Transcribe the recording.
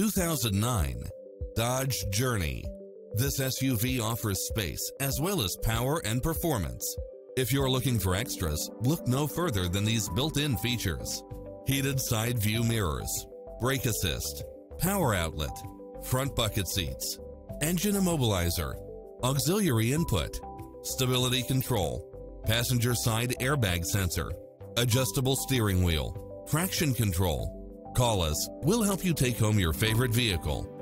2009 Dodge Journey. This SUV offers space as well as power and performance. If you're looking for extras, look no further than these built-in features. Heated side view mirrors, brake assist, power outlet, front bucket seats, engine immobilizer, auxiliary input, stability control, passenger side airbag sensor, adjustable steering wheel, traction control. Call us, we'll help you take home your favorite vehicle.